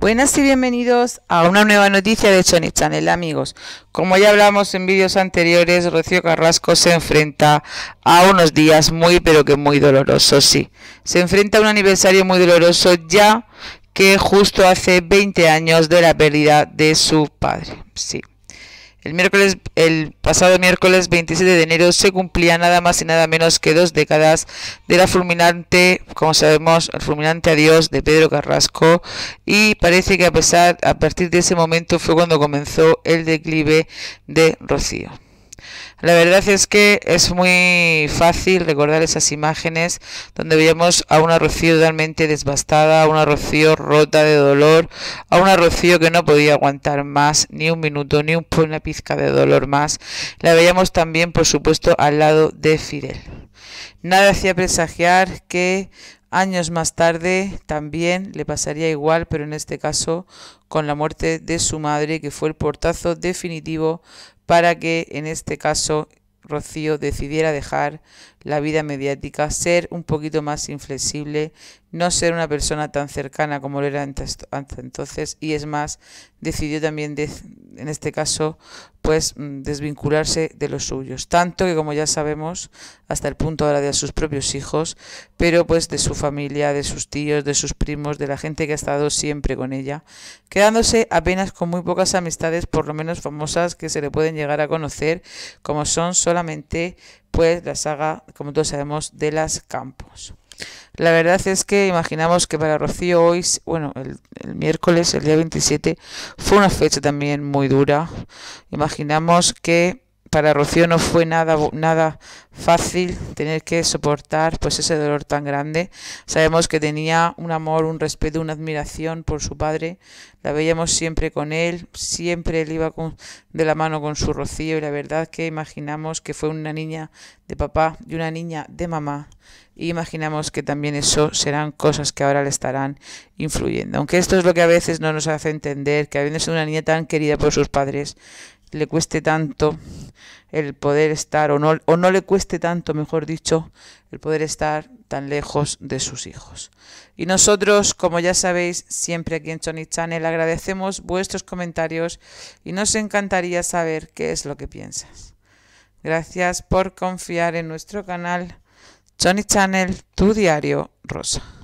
Buenas y bienvenidos a una nueva noticia de Sony Channel, amigos. Como ya hablamos en vídeos anteriores, Rocío Carrasco se enfrenta a unos días muy, pero que muy dolorosos, sí. Se enfrenta a un aniversario muy doloroso ya que justo hace 20 años de la pérdida de su padre, sí. El, miércoles, el pasado miércoles 27 de enero se cumplía nada más y nada menos que dos décadas de la fulminante, como sabemos, el fulminante adiós de Pedro Carrasco y parece que a pesar, a partir de ese momento fue cuando comenzó el declive de Rocío. La verdad es que es muy fácil recordar esas imágenes donde veíamos a una Rocío totalmente desbastada, a una Rocío rota de dolor, a una Rocío que no podía aguantar más, ni un minuto, ni un, una pizca de dolor más. La veíamos también, por supuesto, al lado de Fidel. Nada hacía presagiar que años más tarde también le pasaría igual, pero en este caso con la muerte de su madre, que fue el portazo definitivo para que en este caso Rocío decidiera dejar la vida mediática, ser un poquito más inflexible, no ser una persona tan cercana como lo era antes, entonces, y es más, decidió también, en este caso, pues mm, desvincularse de los suyos, tanto que como ya sabemos, hasta el punto ahora de sus propios hijos, pero pues de su familia, de sus tíos, de sus primos, de la gente que ha estado siempre con ella, quedándose apenas con muy pocas amistades, por lo menos famosas, que se le pueden llegar a conocer, como son solamente pues la saga, como todos sabemos, de las Campos. La verdad es que imaginamos que para Rocío hoy, bueno, el, el, miércoles, el día 27, fue una fecha también muy dura. Imaginamos que para Rocío no fue nada, nada fácil tener que soportar pues ese dolor tan grande. Sabemos que tenía un amor, un respeto, una admiración por su padre. La veíamos siempre con él, siempre él iba con, de la mano con su Rocío y la verdad que imaginamos que fue una niña de papá y una niña de mamá. Y imaginamos que también eso serán cosas que ahora le estarán influyendo. Aunque esto es lo que a veces no nos hace entender, que habiendo sido una niña tan querida por sus padres, le cueste tanto el poder estar, o no, o no le cueste tanto, mejor dicho, el poder estar tan lejos de sus hijos. Y nosotros, como ya sabéis, siempre aquí en Sony Channel agradecemos vuestros comentarios y nos encantaría saber qué es lo que piensas. Gracias por confiar en nuestro canal Sony Channel, tu diario rosa.